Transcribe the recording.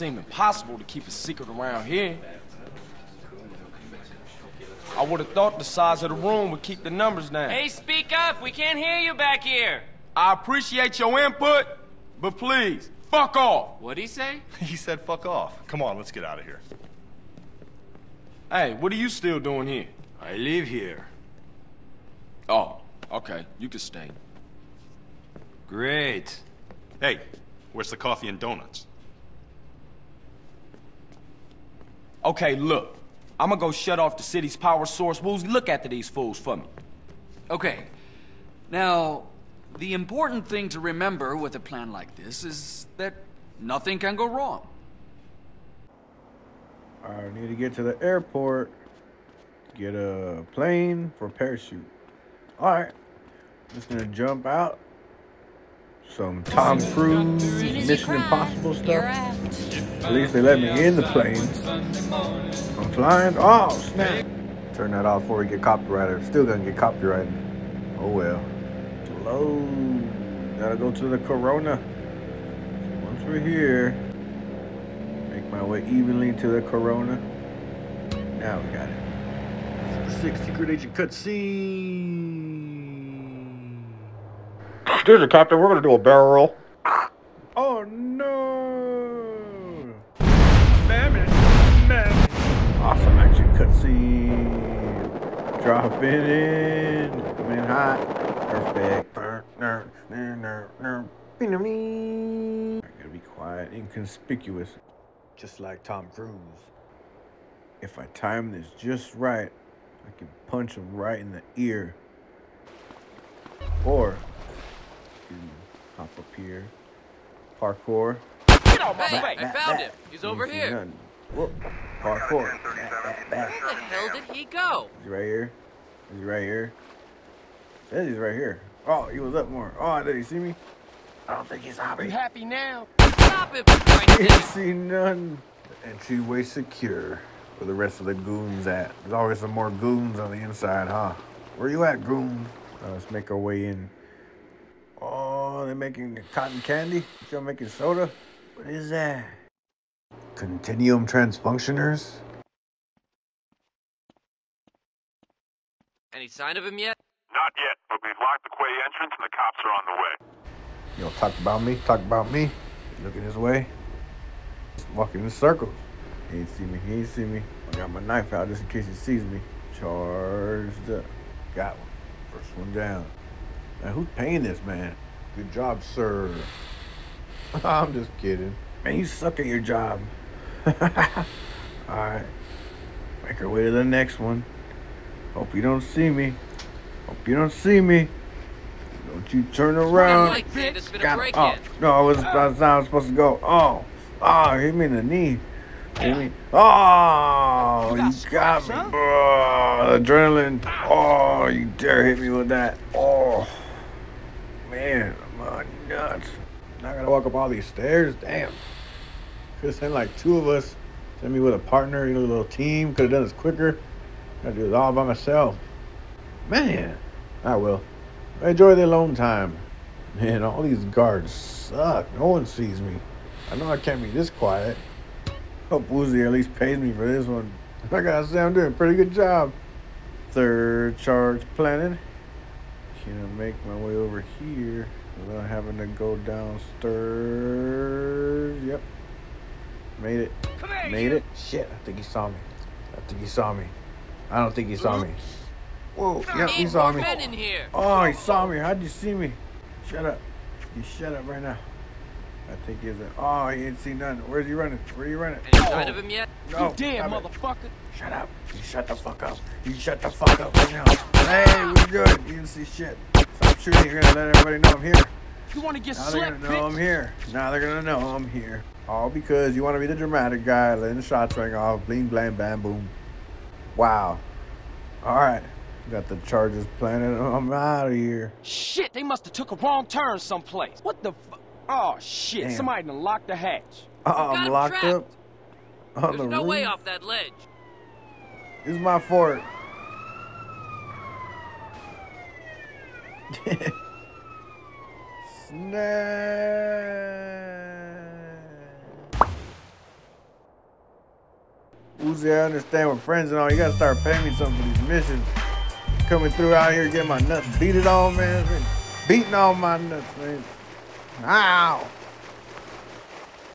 seem impossible to keep a secret around here. I would have thought the size of the room would keep the numbers down. Hey, speak up. We can't hear you back here. I appreciate your input, but please, fuck off. What'd he say? He said fuck off. Come on, let's get out of here. Hey, what are you still doing here? I live here. Oh, okay. You can stay. Great. Hey, where's the coffee and donuts? Okay, look. I'm gonna go shut off the city's power source. Woozie, look after these fools for me. Okay. Now, the important thing to remember with a plan like this is that nothing can go wrong. I need to get to the airport. Get a plane for parachute. Alright. Just gonna jump out. Some Tom Cruise Mission Impossible stuff. At least they let me in the plane. I'm flying. Oh, snap. Turn that off before we get copyrighted. Still gonna get copyrighted. Oh well. Hello. Gotta go to the Corona. Once we're here, make my way evenly to the Corona. Now we got it. Six secret agent cutscene. Excuse me, Captain. We're gonna do a barrel roll. Oh no! Damn it! Awesome action cutscene. Dropping in, coming in hot, perfect. I gotta be quiet, inconspicuous, just like Tom Cruise. If I time this just right, I can punch him right in the ear. Or, hop up here, parkour. Get off my way. I found him. He's over Ain't see here. nothing. Whoop. Parkour. Where the hell did he go? Is he right here? Is he right here? Says he's right here. Oh, he was up more. Oh, did he see me? I don't think he's saw me. happy now? Stop it, for Christ's He didn't see none. The entryway secure. Where the rest of the goons at? There's always some more goons on the inside, huh? Where you at, goon? Uh, let's make our way in. They're making cotton candy? Y'all making soda? What is that? Continuum transfunctioners? Any sign of him yet? Not yet, but we've locked the quay entrance and the cops are on the way. You don't talk about me, talk about me. Looking this way. Just walking in circles. He ain't see me, he ain't see me. I got my knife out just in case he sees me. Charged up. Got one. First one down. Now, who's paying this man? Good job, sir. I'm just kidding. Man, you suck at your job. Alright. Make our way to the next one. Hope you don't see me. Hope you don't see me. Don't you turn around. like Bandit's been a Got break-in. Oh, no, I was, that's not how I was supposed to go. Oh, oh, hit me in the knee. Hit me. Oh, you got me. Oh, adrenaline. Oh, you dare hit me with that. Oh, man, my nuts. I gotta walk up all these stairs. Damn. Could have sent like two of us. Send me with a partner, you know, a little team. Could have done this quicker. Gotta do it all by myself. Man, I will. I Enjoy the alone time. Man, all these guards suck. No one sees me. I know I can't be this quiet. Hope Woozie at least pays me for this one. I gotta say I'm doing a pretty good job. Third charge planted. Can I make my way over here without having to go downstairs? Yep. Made it. Made it. Shit, I think he saw me. I think he saw me. I don't think he saw me. Whoa, yep, he saw me. here. Oh, he saw me. How'd you see me? Shut up. You shut up right now. I think he's a. Oh, he ain't seen nothing. Where's he running? Where you running? Any sign of oh. him yet? No. you dead, stop it. motherfucker. Shut up. You shut the fuck up. You shut the fuck up right now. Hey, we good. You didn't see shit. Stop shooting. You're gonna let everybody know I'm here. You want to get Now they're gonna know I'm here. Now they're gonna know I'm here. All because you want to be the dramatic guy, letting the shots ring off. Bling, blam, bam, boom. Wow. All right. Got the charges planted. I'm out of here. Shit, they must have took a wrong turn someplace. What the fu- Oh, shit. Damn. Somebody done locked the hatch. Oh, got I'm locked trapped. up. On There's the no way off that ledge. This is my fort. Snap. Woozie, I understand we're friends and all. You gotta start paying me something for these missions. Coming through out here getting my nuts beat it on, man. Beating all my nuts, man. Ow!